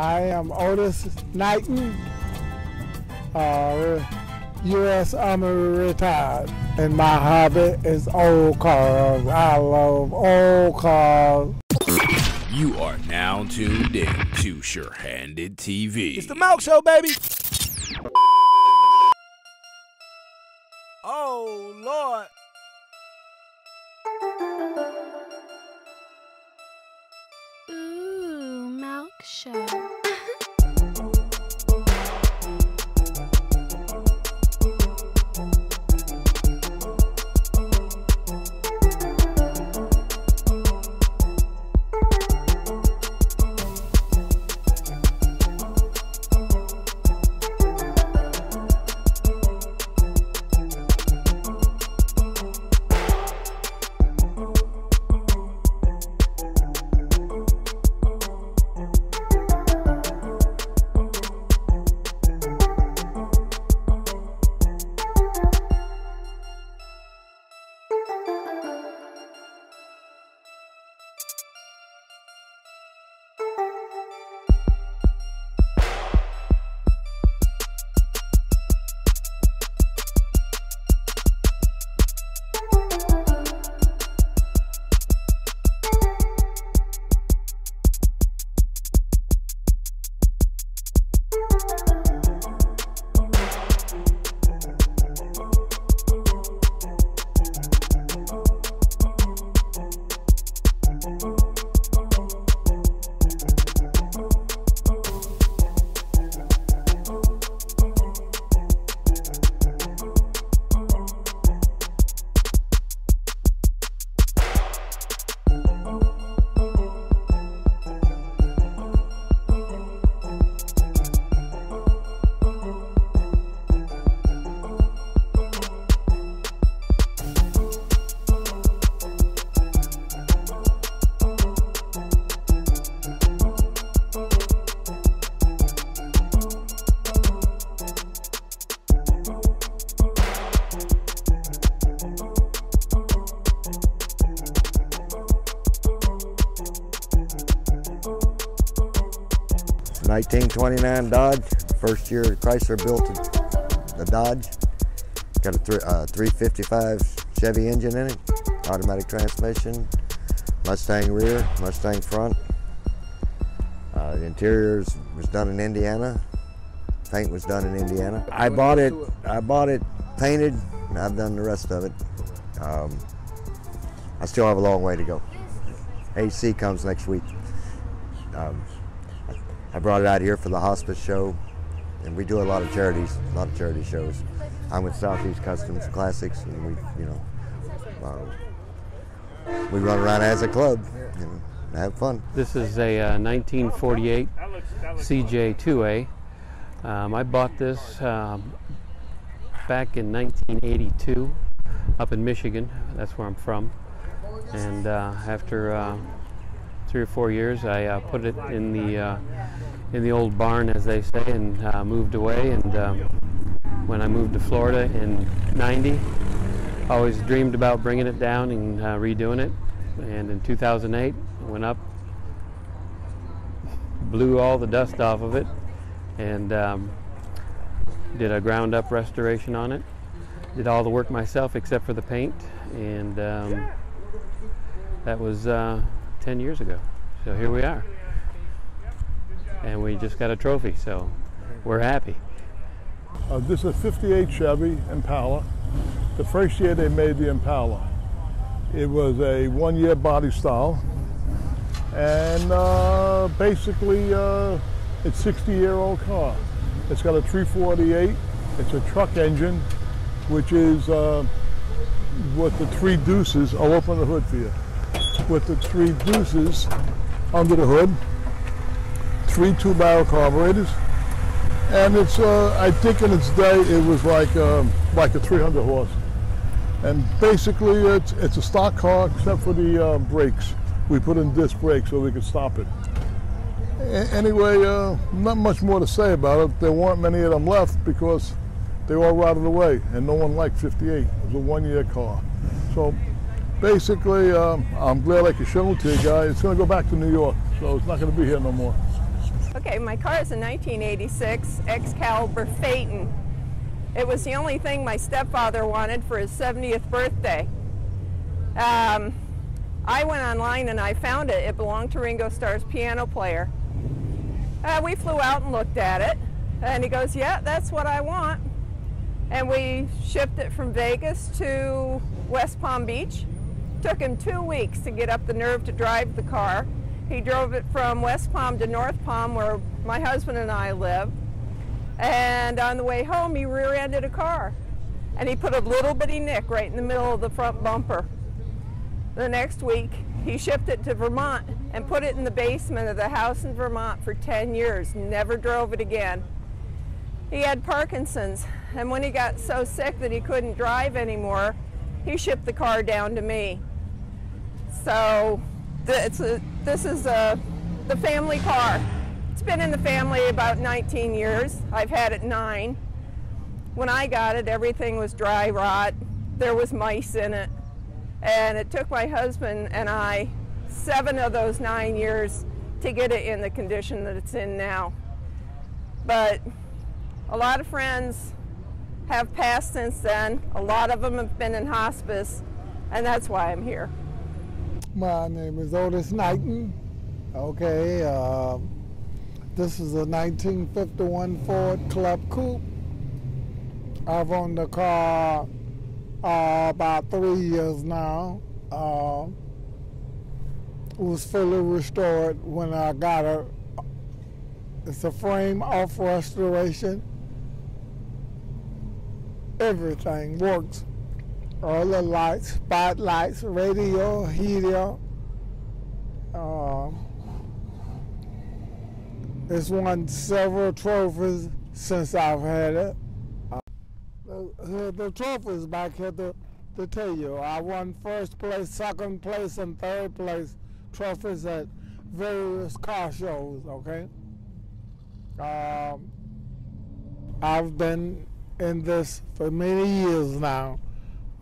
I am Otis Knighton, uh, U.S. Army retired, and my hobby is old cars. I love old cars. You are now tuned in to Sure Handed TV. It's the Malc Show, baby. Show. Nineteen twenty-nine Dodge. First year Chrysler built the Dodge. Got a th- uh, 355 Chevy engine in it, automatic transmission, Mustang rear, Mustang front. Uh, the interiors was done in Indiana. Paint was done in Indiana. I bought it. I bought it painted. And I've done the rest of it. Um, I still have a long way to go. AC comes next week. Um, I brought it out here for the hospice show, and we do a lot of charities, a lot of charity shows. I'm with Southeast Customs Classics, and we, you know, um, we run around as a club and have fun. This is a uh, 1948 CJ2A. Um, I bought this um, back in 1982 up in Michigan. That's where I'm from. And uh, after uh, three or four years, I uh, put it in the uh, in the old barn, as they say, and uh, moved away. And um, when I moved to Florida in '90, I always dreamed about bringing it down and uh, redoing it. And in 2008, I went up, blew all the dust off of it, and um, did a ground-up restoration on it. Did all the work myself except for the paint, and um, that was uh, 10 years ago. So here we are. And we just got a trophy, so we're happy. Uh, this is a 58 Chevy Impala. The first year they made the Impala. It was a one-year body style. And uh, basically, uh, it's a 60-year-old car. It's got a 348. It's a truck engine, which is uh, with the three deuces. I'll open the hood for you. With the three deuces under the hood, three two-barrel carburetors, and it's uh, I think in its day it was like um, like a 300 horse, and basically it's it's a stock car except for the uh, brakes. We put in disc brakes so we could stop it. A- anyway, uh, not much more to say about it. There weren't many of them left because they all rotted away, and no one liked 58. It was a one-year car. So basically, um, I'm glad I could show it to you guys. It's going to go back to New York, so it's not going to be here no more. Okay, my car is a 1986 Excalibur Phaeton. It was the only thing my stepfather wanted for his 70th birthday. Um, I went online and I found it. It belonged to Ringo Starr's piano player. Uh, we flew out and looked at it, and he goes, Yeah, that's what I want. And we shipped it from Vegas to West Palm Beach. It took him two weeks to get up the nerve to drive the car. He drove it from West Palm to North Palm, where my husband and I live. And on the way home, he rear ended a car. And he put a little bitty nick right in the middle of the front bumper. The next week, he shipped it to Vermont and put it in the basement of the house in Vermont for 10 years, never drove it again. He had Parkinson's, and when he got so sick that he couldn't drive anymore, he shipped the car down to me. So this, this is a, the family car. It's been in the family about 19 years. I've had it nine. When I got it, everything was dry rot. There was mice in it. And it took my husband and I seven of those nine years to get it in the condition that it's in now. But a lot of friends have passed since then. A lot of them have been in hospice, and that's why I'm here. My name is Otis Knighton. Okay, uh, this is a 1951 Ford Club Coupe. I've owned the car uh, about three years now. Uh, it was fully restored when I got it. It's a frame off restoration. Everything works. All the lights, spotlights, radio, heater. Uh, it's won several trophies since I've had it. The, the trophies back here to, to tell you. I won first place, second place, and third place trophies at various car shows, okay? Um, I've been in this for many years now.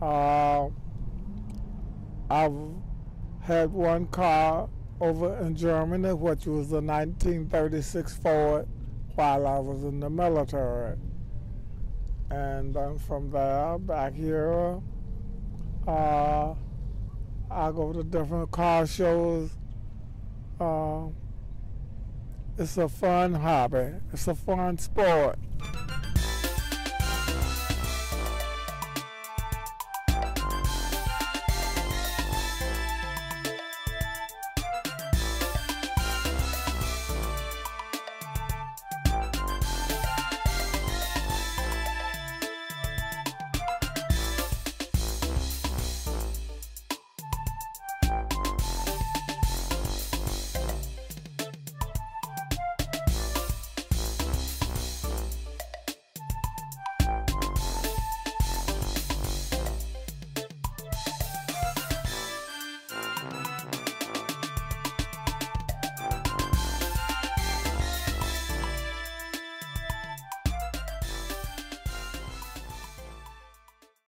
Uh, I've had one car over in Germany, which was a 1936 Ford, while I was in the military and then from there back here uh, I go to different car shows. Uh, it's a fun hobby. It's a fun sport.